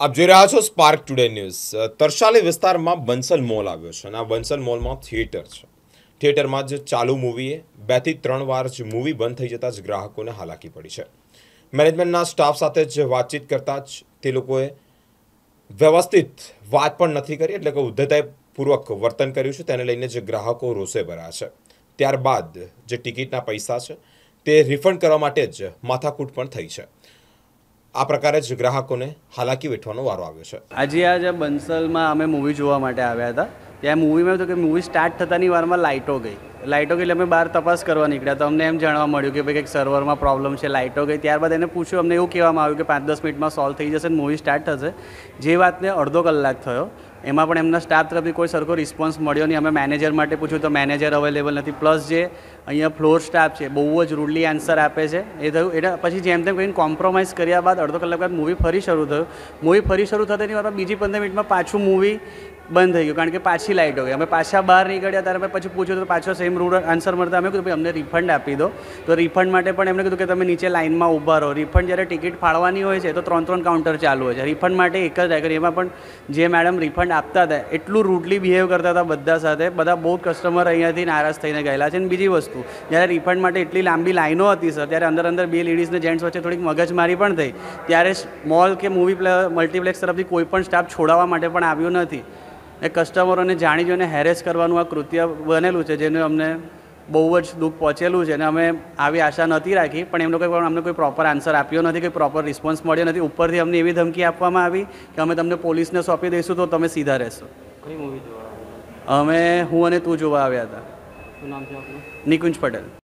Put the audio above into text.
આપ જોઈ રહ્યા છો સ્પાર્ક ટુડે ન્યૂઝ તરશાલી વિસ્તારમાં બંસલ મોલ આવ્યો છે અને આ બંસલ મોલમાં થિયેટર છે. થિયેટરમાં જ ચાલુ મૂવીએ બેથી ત્રણ વાર જ મૂવી બંધ થઈ જતાં જ ગ્રાહકોને હાલાકી પડી છે. મેનેજમેન્ટના સ્ટાફ સાથે જ વાતચીત કરતાં જ તે લોકોએ વ્યવસ્થિત વાત પણ નથી કરી, એટલે કે ઉદ્ધતાપૂર્વક વર્તન કર્યું છે. તેને લઈને જે ગ્રાહકો રોષે ભર્યા છે. ત્યારબાદ જે ટિકિટના પૈસા છે તે રિફંડ કરવા માટે જ માથાકૂટ પણ થઈ છે. આ પ્રકારે જ ગ્રાહકોને હાલાકી વેઠવાનો વારો આવ્યો છે. આજે આજે બંસલમાં અમે મૂવી જોવા માટે આવ્યા હતા, ત્યાં મૂવીમાં હતું કે મૂવી સ્ટાર્ટ થતાની વારમાં લાઇટો ગઈ. લાઇટો ગઈ એટલે અમે બહાર તપાસ કરવા નીકળ્યા તો અમને એમ જાણવા મળ્યું કે ભાઈ કંઈક સર્વરમાં પ્રોબ્લેમ છે, લાઇટો ગઈ. ત્યારબાદ એને પૂછ્યું, અમને એવું કહેવામાં આવ્યું કે પાંચ દસ મિનિટમાં સોલ્વ થઈ જશે મૂવી સ્ટાર્ટ થશે. જે વાતને અડધો કલાક થયો, એમાં પણ એમના સ્ટાફ તરફથી કોઈ સરખો રિસ્પોન્સ મળ્યો નહીં. અમે મેનેજર માટે પૂછ્યું, તો મેનેજર અવેલેબલ નથી. પ્લસ જે અહીંયા ફ્લોર સ્ટાફ છે, બહુ જ રૂડલી આન્સર આપે છે. એ થયું, એટલે પછી જેમ તેમ કહીને કોમ્પ્રોમાઇઝ કર્યા બાદ અડધો કલાક બાદ મૂવી ફરી શરૂ થયું. મૂવી ફરી શરૂ થતાની વાત બીજી પંદર મિનિટમાં પાછું મૂવી બંધ થઈ ગયું. કારણ કે પાછી લાઇટ ગઈ અમે પાછા બહાર નીકળ્યા ત્યારે અમે પછી પૂછ્યું તો પાછો સેમ રૂડ આન્સર મળતા. અમે કીધું, ભાઈ, અમને રિફંડ આપી દો. તો રિફંડ માટે પણ એમને કીધું કે, તમે નીચે લાઇનમાં ઊભા રહો. રિફંડ જ્યારે ટિકિટ ફાળવાની હોય છે, તો ત્રણ ત્રણ કાઉન્ટર ચાલુ હોય છે. રિફંડ માટે એક જ રાખ્યું એમાં પણ જે મેડમ રિફંડ આપતા હતા, એટલું રૂડલી બિહેવ કરતા હતા બધા સાથે. બધા બહુ કસ્ટમર અહીંયાથી નારાજ થઈને ગયેલા છે. અને બીજી વસ્તુ, જ્યારે રિફંડ માટે એટલી લાંબી લાઈનો હતી સર ત્યારે અંદર અંદર બે લેડીઝને જેન્ટ્સ વચ્ચે થોડીક મગજમારી પણ થઈ. ત્યારે મોલ કે મૂવી મલ્ટીપ્લેક્સ તરફથી કોઈ પણ સ્ટાફ છોડાવવા માટે પણ આવ્યો નથી. એ કસ્ટમરોને જાણી જોઈને હેરેસ કરવાનું આ કૃત્ય બનેલું છે જેને અમને બહુ જ દુઃખ પહોંચેલું છે અને અમે આવી આશા નથી રાખી પણ એમનો કોઈ અમને કોઈ પ્રોપર આન્સર આપ્યો નથી કોઈ પ્રોપર રિસ્પોન્સ મળ્યો નથી. ઉપરથી અમને એવી ધમકી આપવામાં આવી કે અમે તમને પોલીસને સોંપી દઈશું તો તમે સીધા રહેશો. અમે હું અને તું જોવા આવ્યા હતા. નિકુંજ પટેલ.